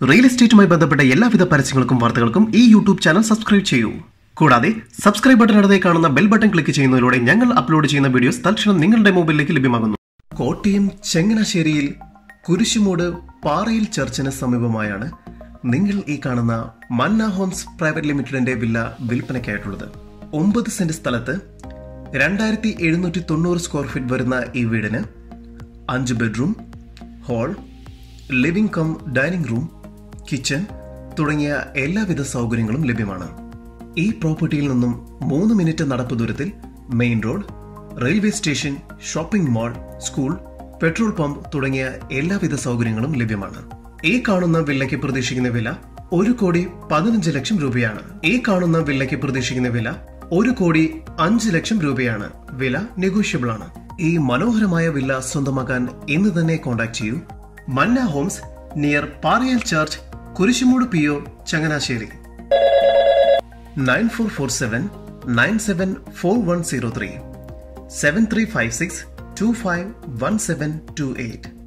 Real എസ്റ്റേറ്റുമായി ബന്ധപ്പെട്ട എല്ലാവിധ പരസ്യങ്ങൾക്കും വാർത്തകൾക്കും ഈ യൂട്യൂബ് ചാനൽ സബ്സ്ക്രൈബ് ചെയ്യൂ. കൂടാതെ സബ്സ്ക്രൈബ് ബട്ടൺ അടുത്തെ കാണുന്ന ബെൽ ബട്ടൺ ക്ലിക്ക് ചെയ്യുന്നതിലൂടെ ഞങ്ങൾ അപ്ലോഡ് ചെയ്യുന്ന വീഡിയോസ് തൽക്ഷണം നിങ്ങളുടെ മൊബൈലിലേക്ക് ലഭ്യമാകുന്നു. കോട്ടയം ചെങ്ങനാശ്ശേരിയിൽ കുരിശുമൂട് പാറയിൽ ചർച്ചിന് സമീപമായാണ് നിങ്ങൾ ഈ കാണുന്ന മന്ന ഹോംസ് പ്രൈവറ്റ് ലിമിറ്റഡിന്റെ വില്ല വിൽപ്പനയ്ക്കായിട്ടുള്ളത്. ഒമ്പത് സെന്റ് സ്ഥലത്ത് രണ്ടായിരത്തി എഴുന്നൂറ്റി തൊണ്ണൂറ് സ്ക്വയർ ഫീറ്റ് വരുന്ന ഈ വീടിന് അഞ്ച് bedroom hall living cum dining room kitchen തുടങ്ങിയ എല്ലാവിധ സൗകര്യങ്ങളും ലഭ്യമാണ്. ഈ പ്രോപ്പർട്ടിയിൽ നിന്നും മൂന്ന് മിനിറ്റ് നടപ്പ് ദൂരത്തിൽ main road railway station shopping mall school petrol pump തുടങ്ങിയ എല്ലാവിധ സൗകര്യങ്ങളും ലഭ്യമാണ്. ഈ കാണുന്ന വില്ലയ്ക്ക് പ്രതീക്ഷിക്കുന്ന വില ഒരു കോടി പതിനഞ്ച് ലക്ഷം രൂപയാണ്. ഈ കാണുന്ന വില്ലയ്ക്ക് പ്രതീക്ഷിക്കുന്ന വില ഒരു കോടി അഞ്ച് ലക്ഷം രൂപയാണ്. വില നെഗോഷ്യബിൾ ആണ്. ഈ മനോഹരമായ വില്ല സ്വന്തമാക്കാൻ ഇന്ന് തന്നെ കോൺടാക്ട് ചെയ്യൂ. Manna Homes near Parayal church Kurisumoodu P O Changanassery. Nine four four seven nine seven four one zero three seven three five six two five one seven two eight.